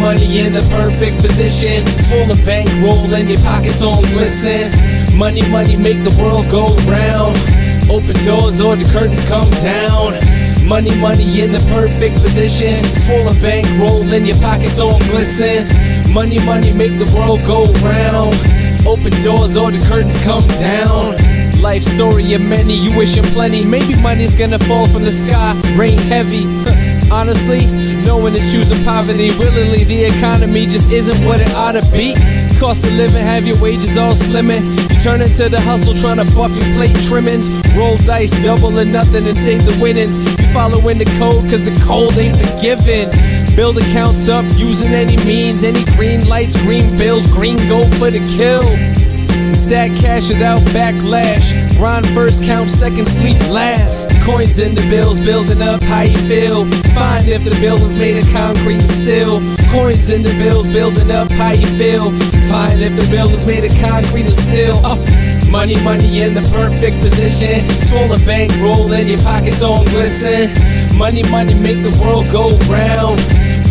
money, in the perfect position. Swollen bankroll and your pockets on glisten. Money, money make the world go round. Open doors or the curtains come down. Money, money in the perfect position. Swollen bankroll and your pockets on glisten. Money, money make the world go round. Open doors or the curtains come down. Life story of many, you wishing plenty. Maybe money's gonna fall from the sky, rain heavy. Honestly, no one is choosing poverty willingly. The economy just isn't what it ought to be. Cost of living, have your wages all slimming. You turn into the hustle, trying to buff your plate trimmings. Roll dice, double or nothing, and save the winnings. You following the code, cause the cold ain't forgiven. Build accounts up using any means, any green lights, green bills, green gold for the kill. Stack cash without backlash. Grind first, count second, sleep last. Coins in the bills, building up how you feel. Find if the building's made of concrete and steel. Coins in the bills, building up how you feel. Find if the building's made of concrete and steel. Oh. Money, money in the perfect position. Swollen bankroll and your pockets on glisten. Money, money make the world go round.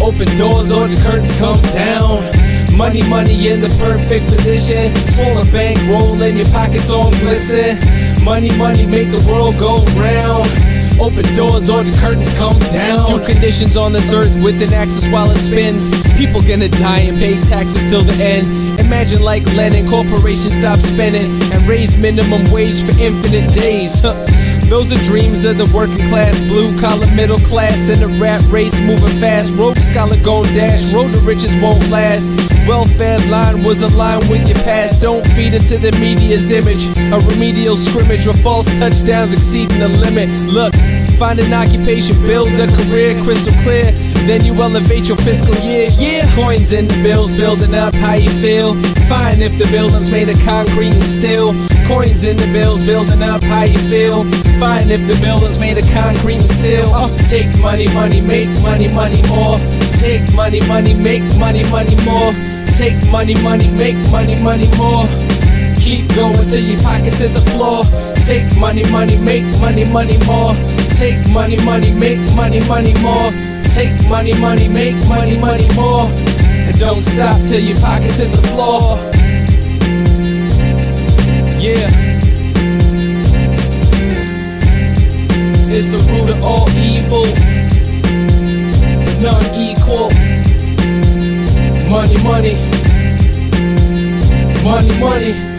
Open doors or the curtains come down. Money, money in the perfect position. Swollen bankroll and your pockets on glisten. Money, money make the world go round. Open doors or the curtains come down. Two conditions on this earth with an axis while it spins. People gonna die and pay taxes till the end. Imagine like Lennon, corporations stop spending and raise minimum wage for infinite days. Those are dreams of the working class, blue collar, middle class, in the rat race moving fast. Rope scholar gon' dash, road to riches won't last. Welfare line was aligned with your past. Don't feed into the media's image. A remedial scrimmage with false touchdowns exceeding the limit. Look, find an occupation, build a career crystal clear. Then you elevate your fiscal year. Yeah, coins in the bills, building up how you feel. Fine if the building's made of concrete and steel. Coins in the bills, building up how you feel. Fine if the building's made of concrete and steel. Take money, money, make money, money more. Take money, money, make money, money more. Take money, money, make money, money more. Keep going till your pockets hit the floor. Take money, money, make money, money more. Take money, money, make money, money more. Take money, money, make money, money more. And don't stop till your pockets hit the floor. Yeah. It's the root of all evil. None equal. Money, money. Money, money.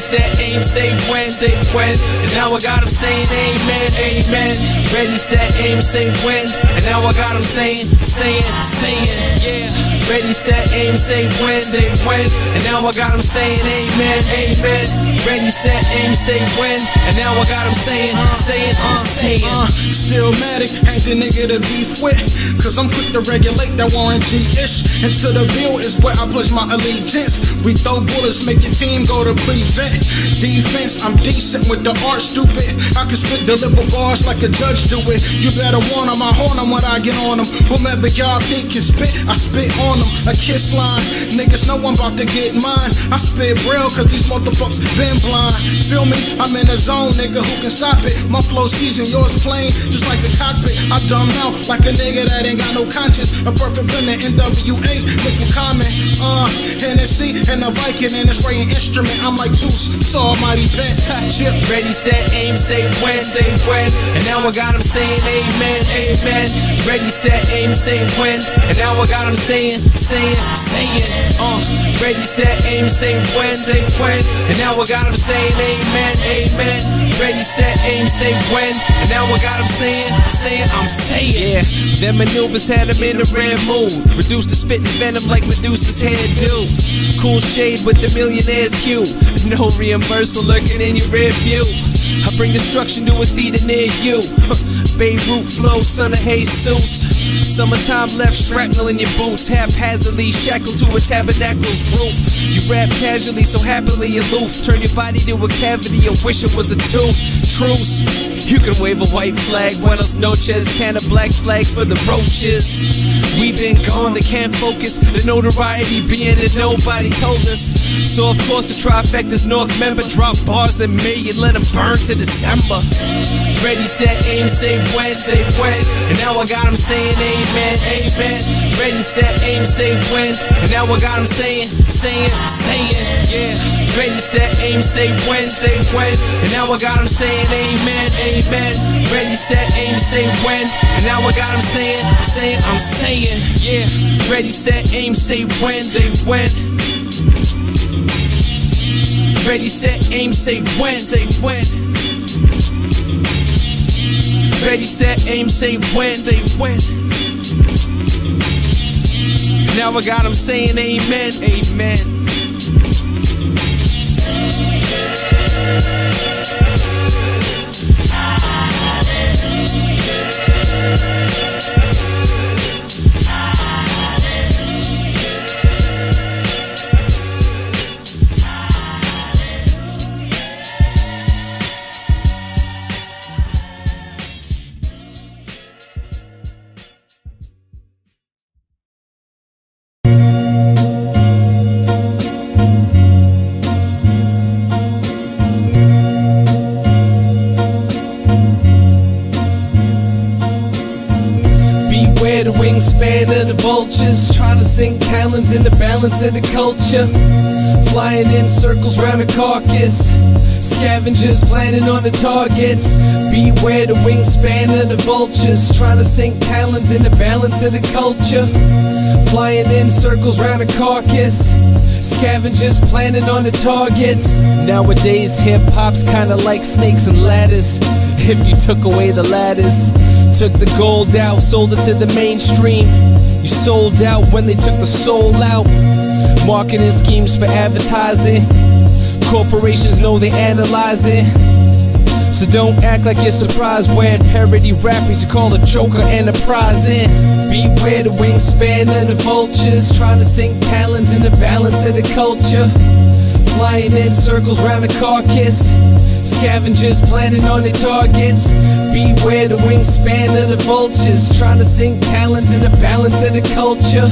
Set, aim, say when, say when. And now I got him saying amen, amen. Ready, set, aim, say when. And now I got him saying, saying, saying, yeah. Ready, set, aim, say when, say when. And now I got him saying amen, amen. Ready, set, aim, say when. And now I got him saying, saying, I'm saying. Uh, Stillmatic, ain't the nigga to beef with. Cause I'm quick to regulate that Warren G ish. Into the bill is where I place my allegiance. We throw bullets, make your team go to prevent. Defense, I'm decent with the art, stupid. I can spit deliver bars like a judge do it. You better warn them, I horn them when I get on them. Whomever y'all think can spit, I spit on them. A kiss line, niggas know I'm about to get mine. I spit real cause these motherfuckers been blind. Feel me? I'm in the zone, nigga, who can stop it? My flow season, yours plain, just like a cockpit. I dumb out like a nigga that ain't got no conscience. A perfect blend of NWA. Uh, Hennessy and a Viking and a spraying instrument. I'm like Zeus, so almighty bent. Chip. Ready, set, aim, say when, say when. And now I got him saying amen, amen. Ready, set, aim, say when. And now I got him saying, saying, saying. Uh, ready, set, aim, say when, say when. And now I got him saying amen, amen. Ready, set, aim, say when. And now I got him saying, saying, I'm saying. Yeah, them maneuvers had him in a rare mood. Reduced to spitting venom like Medusa's head do. Cool shade with the millionaire's hue. No reimbursal lurking in your rear view. I bring destruction to a theater near you. Beirut flow, son of Jesus. Summertime left shrapnel in your boots, haphazardly shackled to a tabernacle's roof. You rap casually, so happily aloof. Turn your body to a cavity, I wish it was a tooth. Truce. You can wave a white flag, buenos noches, can of black flags for the roaches. We've been gone, they can't focus. The notoriety being that nobody told us. So of course the trifecta's North member drop bars in May and let them burn to December. Ready, set, aim, say when, say when. And now I got them saying amen, amen. Ready, set, aim, say when. And now I got them saying, saying, saying, yeah. Ready, set, aim, say when, say when. And now I got them saying amen, amen. Ready, set, aim, say when. And now I got them saying, saying, I'm saying, yeah. Ready, set, aim, say when, say when. Ready, set, aim, say when, say when. Ready, set, aim, say when, say when. Now I got them saying amen, amen. Balance of the culture. Flying in circles round the carcass, scavengers planning on the targets. Beware the wingspan of the vultures, trying to sink talons in the balance of the culture. Flying in circles round the carcass. Scavengers planning on the targets. Nowadays, hip hop's kinda like snakes and ladders. If you took away the ladders, took the gold out, sold it to the mainstream. You sold out when they took the soul out. Marketing schemes for advertising. Corporations know they analyze it. So don't act like you're surprised when parody rappers you call a joker enterprising. Beware the wingspan of the vultures, trying to sink talons in the balance of the culture. Flying in circles round the carcass, scavengers planning on their targets. Beware the wingspan of the vultures, trying to sink talons in the balance of the culture.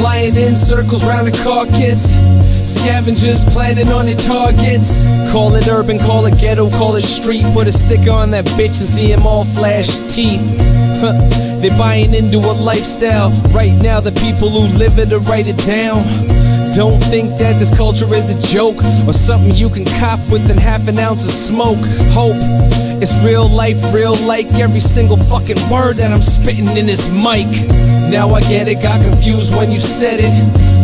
Flying in circles round the carcass. Scavengers planning on their targets. Call it urban, call it ghetto, call it street. Put a sticker on that bitch and see them all flash teeth. They're buying into a lifestyle. Right now, the people who live it are write it down. Don't think that this culture is a joke or something you can cop within half an ounce of smoke. Hope it's real life, real like every single fucking word that I'm spitting in this mic. Now I get it, got confused when you said it.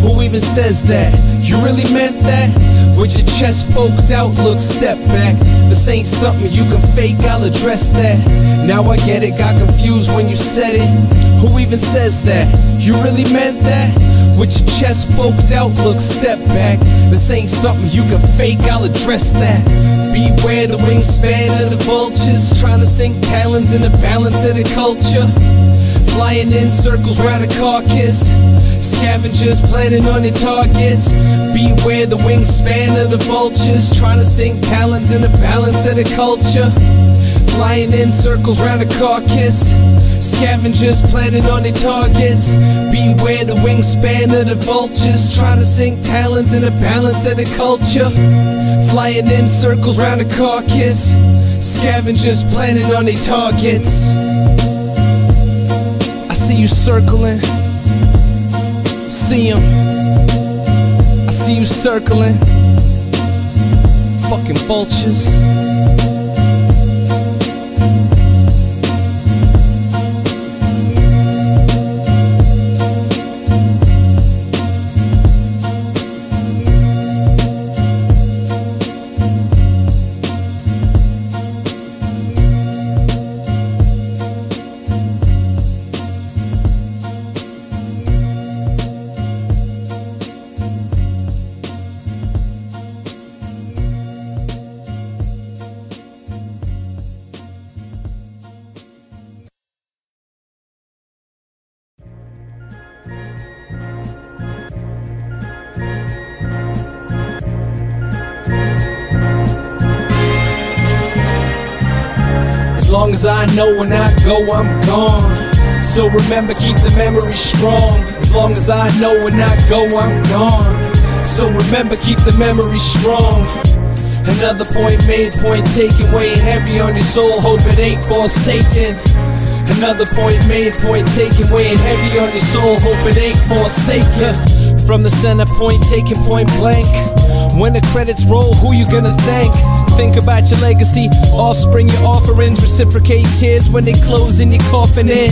Who even says that? You really meant that? With your chest poked out, look, step back. This ain't something you can fake, I'll address that. Now I get it, got confused when you said it. Who even says that? You really meant that? With your chest poked out, look, step back. This ain't something you can fake, I'll address that. Beware the wingspan of the vultures, trying to sink talons in the balance of the culture. Flying in circles round the carcass. Scavengers planning on their targets. Beware the wingspan of the vultures, trying to sink talons in the balance of the culture. Flying in circles round the carcass. Scavengers planning on their targets. Beware the wingspan of the vultures, trying to sink talons in the balance of the culture. Flying in circles round the carcass. Scavengers planning on their targets. I see you circling. See him. I see you circling. Fucking vultures. As long as I know when I go, I'm gone. So remember, keep the memory strong. As long as I know when I go, I'm gone. So remember, keep the memory strong. Another point made, point taken, weighing heavy on your soul, hope it ain't forsaken. Another point made, point taken, weighing heavy on your soul, hope it ain't forsaken. From the center point, taken point blank. When the credits roll, who you gonna thank? Think about your legacy, offspring, your offerings, reciprocate tears when they close in your coffin in.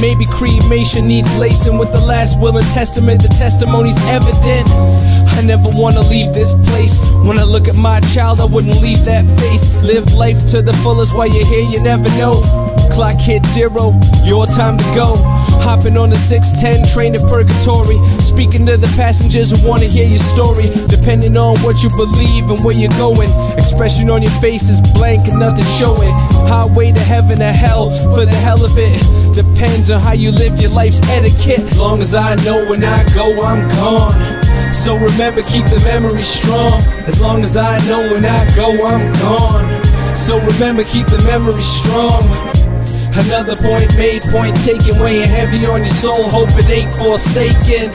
Maybe cremation needs lacing with the last will and testament. The testimony's evident. I never wanna leave this place. When I look at my child, I wouldn't leave that face. Live life to the fullest while you're here, you never know. Clock hit zero, your time to go. Hopping on the 610 train to purgatory. Speaking to the passengers who wanna hear your story. Depending on what you believe and where you're going. Expression on your face is blank and nothing showing. Highway to heaven or hell, for the hell of it. Depends on how you live your life's etiquette. As long as I know when I go, I'm gone. So remember, keep the memory strong. As long as I know when I go, I'm gone. So remember, keep the memory strong. Another point made, point taken, weighing heavy on your soul. Hope it ain't forsaken.